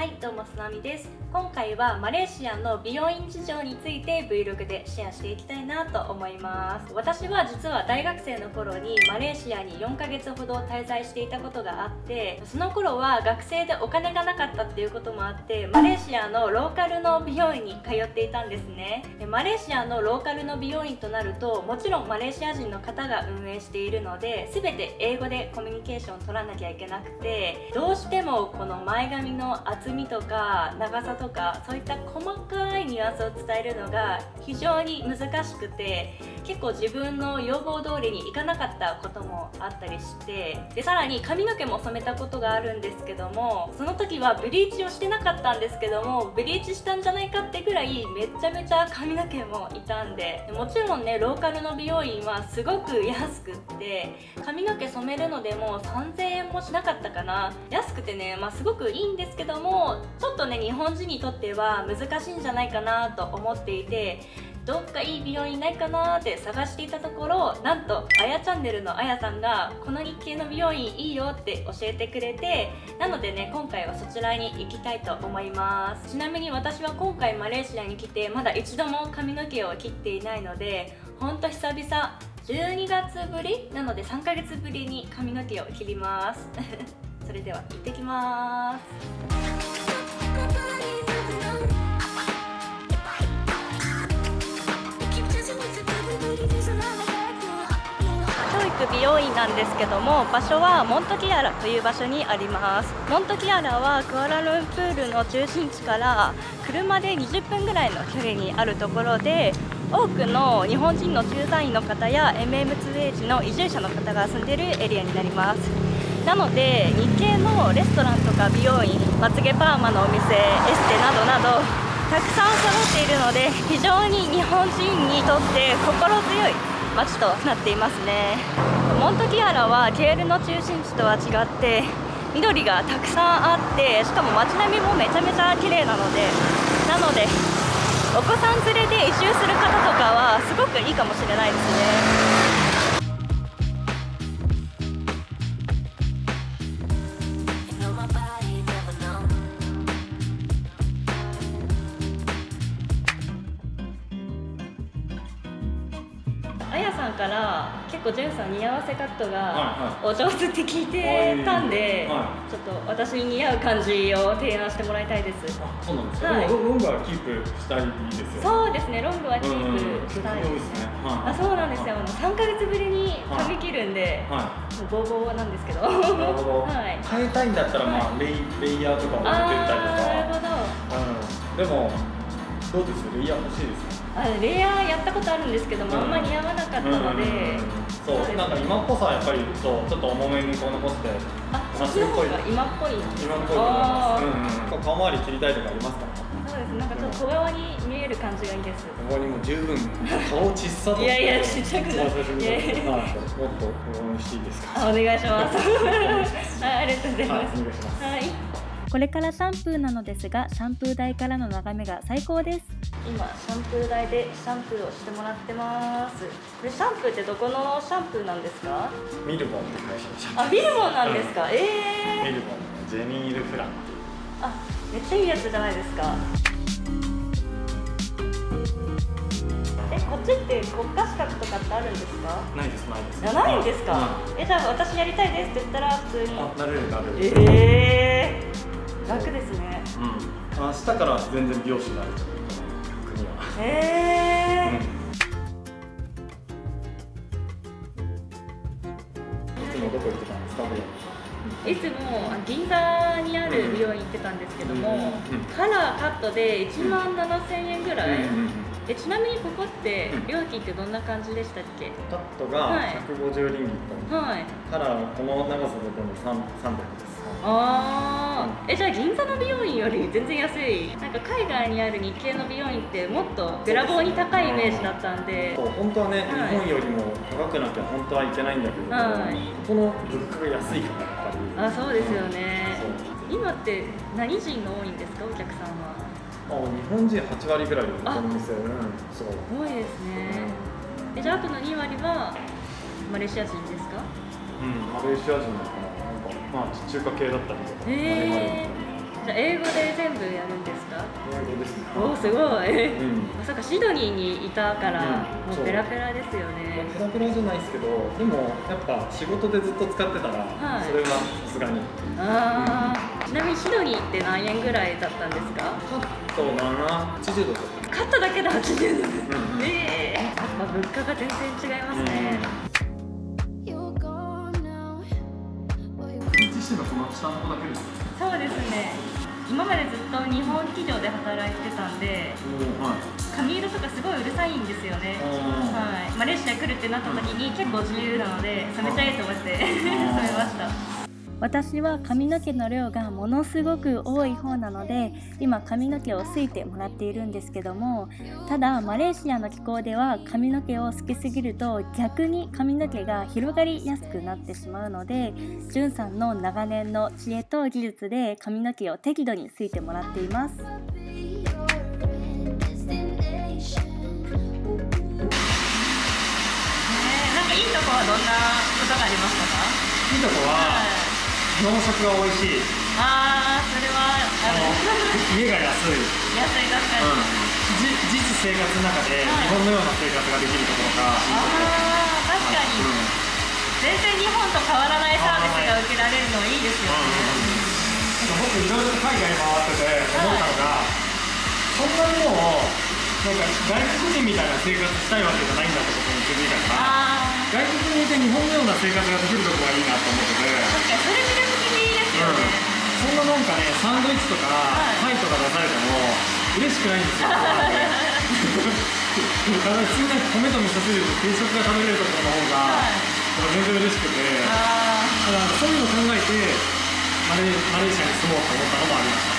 はいどうもすなみです。今回はマレーシアの美容院事情について Vlog でシェアしていきたいなと思います。私は実は大学生の頃にマレーシアに4ヶ月ほど滞在していたことがあってその頃は学生でお金がなかったっていうこともあってマレーシアのローカルの美容院に通っていたんですね。でマレーシアのローカルの美容院となるともちろんマレーシア人の方が運営しているので全て英語でコミュニケーションを取らなきゃいけなくてどうしてもこの前髪の厚みとか長さとかそういった細かいニュアンスを伝えるのが非常に難しくて結構自分の要望通りにいかなかったこともあったりしてでさらに髪の毛も染めたことがあるんですけどもその時はブリーチをしてなかったんですけどもブリーチしたんじゃないかってぐらいめちゃめちゃ髪の毛も傷んでもちろんねローカルの美容院はすごく安くって髪の毛染めるのでも3000円もしなかったかな。安くてね、まあ、すごくいいんですけどもちょっとね日本人にとっては難しいんじゃないかなと思っていてどっかいい美容院ないかなって探していたところなんとあやチャンネルのあやさんがこの日系の美容院いいよって教えてくれてなのでね今回はそちらに行きたいと思います。ちなみに私は今回マレーシアに来てまだ一度も髪の毛を切っていないのでほんと久々12月ぶり？なので3ヶ月ぶりに髪の毛を切ります。それでは行ってきます。美容院なんですけども場所はモントキアラという場所にあります。モントキアラはクアラルンプールの中心地から車で20分ぐらいの距離にあるところで多くの日本人の駐在員の方や MM2H の移住者の方が住んでいるエリアになります。なので日系のレストランとか美容院まつげパーマのお店エステなどなどたくさん揃っているので非常に日本人にとって心強い街となっていますね。モントキアラはケールの中心地とは違って緑がたくさんあってしかも街並みもめちゃめちゃ綺麗なのでなのでお子さん連れで移住する方とかはすごくいいかもしれないですね。から結構ジュンさん似合わせカットがお上手って聞いてたんで、ちょっと私に似合う感じを提案してもらいたいです。そうなんですか、はい、ロングはキープしたいですよ、そうですねロングはキープしたいですね、あそうなんですよ、あの3か月ぶりに髪切るんで、はい、もうボーボーなんですけど。なるほど、はい、変えたいんだったら、まあ、レイレイヤーとかを入れてたりとか。なるほど、うん、でもどうですレイヤー欲しいですかあレイヤーやったことあるんですけども、あんまり似合わなかったので、そう、なんか今っぽさはやっぱりそうちょっと重めにこう残してあそっちの方が今っぽい。今っぽいと思いますうんうん。顔周り切りたいとかありますか？そうです。なんかちょっと小顔に見える感じがいいです。小顔にも十分顔小さといやいやちっちゃくない。いやいや。もっと小顔にしていいですか？あお願いします。ありがとうございます。はいこれからシャンプーなのですがシャンプー台からの眺めが最高です。今シャンプー台でシャンプーをしてもらってます。これシャンプーってどこのシャンプーなんですか？ミルボンって会社のシャンプー。あミルボンなんですか、うん、ええー、ミルボンジェニールフランっていう。あめっちゃいいやつじゃないですか。えこっちって国家資格とかってあるんですか？ないですないです。ないんですか、うん、えじゃあ私やりたいですって言ったら普通に。あなれるなれる。ええー楽ですね。うん。明日から全然美容師になる。逆にはへえー、いつもどこ行ってたんですかいつも銀座にある美容院行ってたんですけども、うんうん、カラーカットで1万7000円ぐらい、うんうんえちなみにここって料金ってどんな感じでしたっけ、カットが150リンギット、はい、カラーこの長さでこの300ですああ、えじゃあ銀座の美容院より全然安い。なんか海外にある日系の美容院ってもっとべらぼうに高いイメージだったんで。そう本当はね、はい、日本よりも高くなきゃ本当はいけないんだけど、はい、ここの物価が安いからやっぱり。あそうですよね、う。ん、今って何人が多いんですかお客さんは？あ日本人8割ぐらいこの店、うん、すごい多いですね、うん、えじゃああとの2割はマレーシア人ですか？うんマレーシア人のかなまあ中華系だったりとか、えー、じじゃ英語で全部やるんですか？英語ですね。おおすごい、うん。まさかシドニーにいたから、うん。もうペラペラですよね。ペラペラじゃないですけどでもやっぱ仕事でずっと使ってたら、はい。それはさすがに。ああちなみにシドニーって何円ぐらいだったんですか？そうだな？80度とか買っただけで80ドルうんええ。やっぱ物価が全然違いますね、のこの下の子だけですそうですね。今までずっと日本企業で働いてたんではい髪色とかすごいうるさいんですよね。はい、マレーシア来るってなった時に結構自由なので染めちゃえと思って染 めました私は髪の毛の量がものすごく多い方なので今髪の毛をすいてもらっているんですけどもただマレーシアの気候では髪の毛を好きすぎると逆に髪の毛が広がりやすくなってしまうのでじゅんさんの長年の知恵と技術で髪の毛を適度にすいてもらっています。いいとこはどんなことがありましたか？いいとこは農食が美味しい。ああそれはあの家が安い、安い確かに、じ実生活の中で日本のような生活ができるところがああ確かに、全然日本と変わらないサービスが受けられるのいいですよね、僕いろいろ海外回ってて思ったのが、そんなにもうなんか。外国人みたいな生活したいわけじゃないんだってことに気づいたから外国にいて日本のような生活ができるとこがいいなと思ってて、確かにそれ魅力的ですよね、そんななんかねサンドイッチとかはい。パイとか出されても嬉しくないんですよだから普通に米と味噌汁で定食が食べれるところの方が、はい。全然嬉しくて。だあからそういうの考えてマレーシアに住もうと思ったのもありました。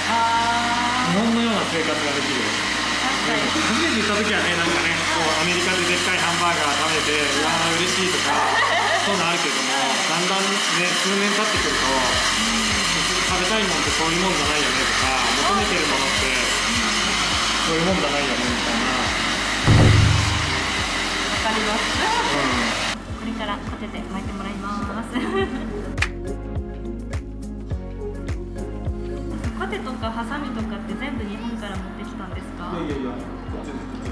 日本のような生活ができる初めて行った時はねなんかねこうアメリカででっかいハンバーガー食べてうわー嬉しいとかそういうのあるけどもだんだんね数年経ってくると食べたいもんってそういうもんじゃないよねとか求めてるものってそういうもんじゃないよねみたいな、わかりますうんこれか？ら立てて巻いてもらいますコテとかハサミとかって全部日本から持ってきたんですか？ん、いやいや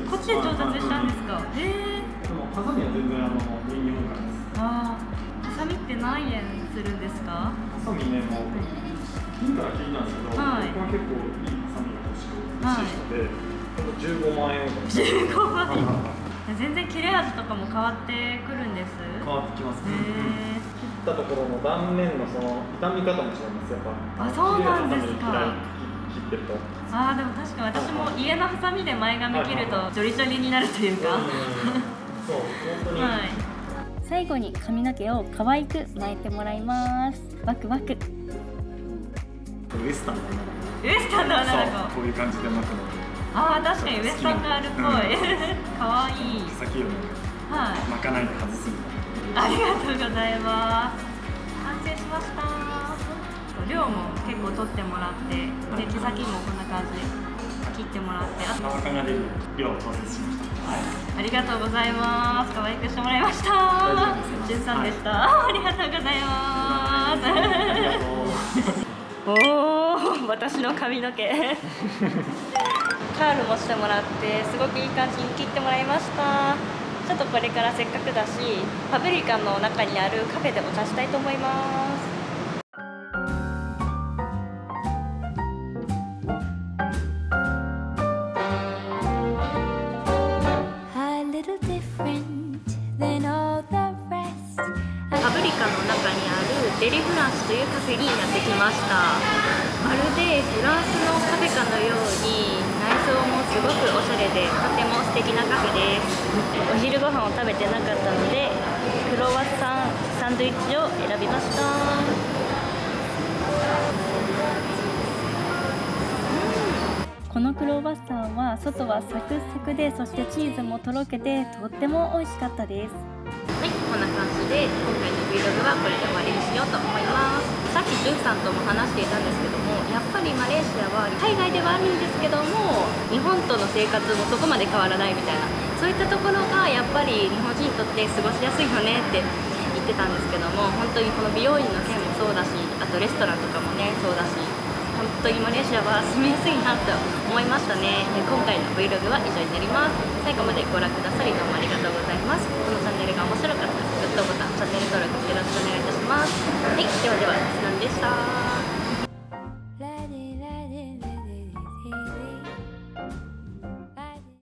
こっちで調達したんです。かへえでもハサミは全然あの日本からですああハサミって何円するんですか？ハサミねもう金から金なんですけど、はい。僕は結構いいハサミが欲しく欲しい。ので、15万円ぐらい15万円。はい全然切れ味とかも変わってくるんです？変わってきますね、切ったところの断面のその傷み方も違います。やっぱあそうなんですか切ってると。ああでも確かに私も家のハサミで前髪切るとジョリジョリになるというか、そう本当に、はい。最後に髪の毛を可愛く巻いてもらいます。ワクワク。ウエスタン。の女のウエスタンの女の子こういう感じで巻くのああ確かにウエスタンガールっぽい。可愛い。毛先をはい。巻かないで外すみたいなありがとうございます。完成しました量も結構取ってもらってで毛先もこんな感じで切ってもらってあお腹が出る量を調節しましたありがとうございます。可愛くしてもらいました。大丈夫ですじゅんさんでした、ありがとうございます。ありがとう。おお私の髪の毛。カールもしてもらってすごくいい感じに切ってもらいました。ちょっとこれからせっかくだしパブリカの中にあるカフェでお茶したいと思います。リフランスというカフェにやってきました。まるでフランスのカフェかのように内装もすごくおしゃれでとても素敵なカフェです。お昼ご飯を食べてなかったのでクロワッサンサンドイッチを選びました。このクロワッサンは外はサクサクでそしてチーズもとろけてとっても美味しかったです。はい、こんな感じで今回の Vlog はこれで終わり。と思います。さっきジュンさんとも話していたんですけどもやっぱりマレーシアは海外ではあるんですけども日本との生活もそこまで変わらないみたいなそういったところがやっぱり日本人にとって過ごしやすいよねって言ってたんですけども本当にこの美容院の件もそうだしあとレストランとかもねそうだし本当にマレーシアは住みやすいなと思いましたね。今回の Vlog は以上になります。最後までご覧くださりどうもありがとうございます。このチャンネルが面白かったらグッドボタンチャンネル登録よろしくお願いいたします。ます。はいではではなんでした。